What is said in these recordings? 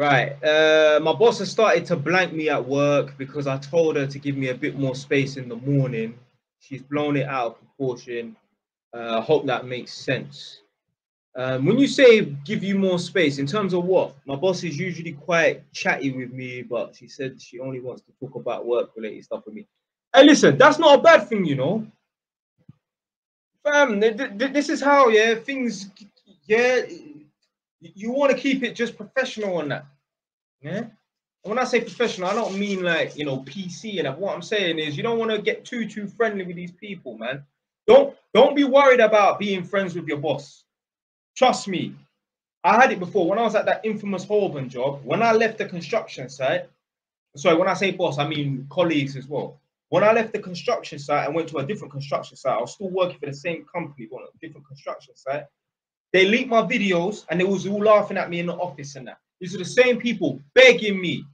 Right. Uh, my boss has started to blank me at work because I told her to give me a bit more space in the morning. She's blown it out of proportion. Uh, I hope that makes sense. Um, when you say give you more space, in terms of what? My boss is usually quite chatty with me, but she said she only wants to talk about work related stuff with me. Hey, listen, that's not a bad thing, you know. Fam, th- th- this is how, yeah, things, yeah, you want to keep it just professional on that. Yeah. When I say professional, I don't mean like you know PC and that. What I'm saying is you don't want to get too too friendly with these people, man. Don't don't be worried about being friends with your boss. Trust me, I had it before when I was at that infamous Holborn job. When I left the construction site, sorry, when I say boss, I mean colleagues as well. When I left the construction site and went to a different construction site, I was still working for the same company, but on a different construction site. They leaked my videos and they was all laughing at me in the office and that. These are the same people begging me,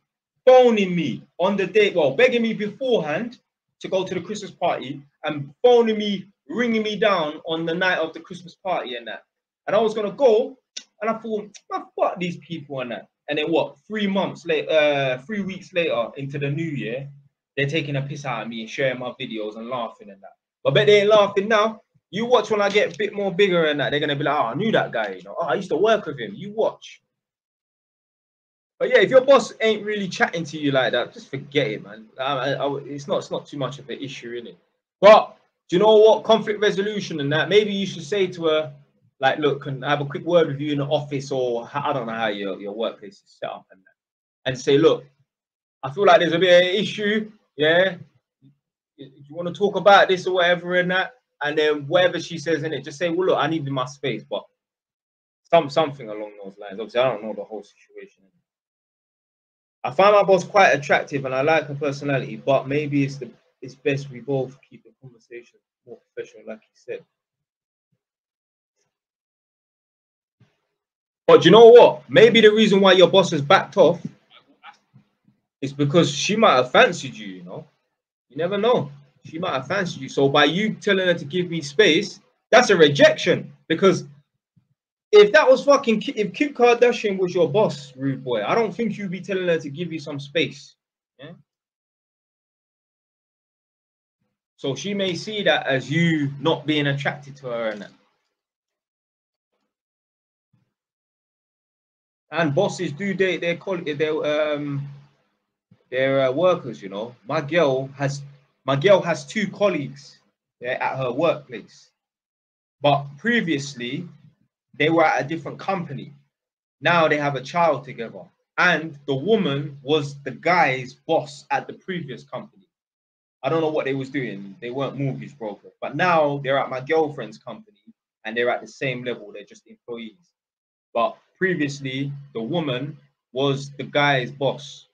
phoning me on the day, well, begging me beforehand to go to the Christmas party and phoning me, ringing me down on the night of the Christmas party and that. And I was gonna go, and I thought, I fuck these people and that. And then what? Three months later, uh, three weeks later into the new year, they're taking a piss out of me and sharing my videos and laughing and that. But bet they ain't laughing now. You watch when I get a bit more bigger and that, they're gonna be like, oh, I knew that guy, you know. Oh, I used to work with him. You watch. But yeah, if your boss ain't really chatting to you like that, just forget it, man. I, I, it's not it's not too much of an issue, in it. But do you know what? Conflict resolution and that. Maybe you should say to her, like, look, can I have a quick word with you in the office, or I don't know how your, your workplace is set up and that, and say, look, I feel like there's a bit of an issue. Yeah, you want to talk about this or whatever and that, and then whatever she says in it, just say, well, look, I need my space, but some something along those lines. Obviously, I don't know the whole situation. I find my boss quite attractive and I like her personality, but maybe it's the it's best we both keep the conversation more professional, like you said. But you know what? Maybe the reason why your boss has backed off is because she might have fancied you, you know. You never know. She might have fancied you. So by you telling her to give me space, that's a rejection because if that was fucking if Kim Kardashian was your boss, rude boy, I don't think you'd be telling her to give you some space. Yeah. So she may see that as you not being attracted to her and. And bosses do call it their um their uh, workers, you know. My girl has my girl has two colleagues yeah, at her workplace. But previously, they were at a different company. Now they have a child together. And the woman was the guy's boss at the previous company. I don't know what they was doing. They weren't mortgage brokers. But now they're at my girlfriend's company and they're at the same level. They're just employees. But previously, the woman was the guy's boss.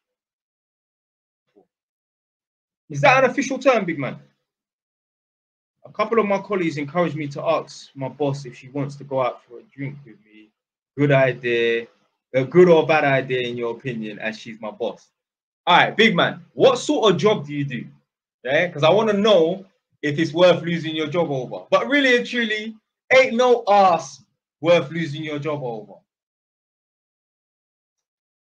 Is that an official term, big man? a couple of my colleagues encouraged me to ask my boss if she wants to go out for a drink with me. Good idea, a good or bad idea in your opinion, as she's my boss. All right, big man, what sort of job do you do? Yeah, because I want to know if it's worth losing your job over. But really and truly, ain't no ass worth losing your job over.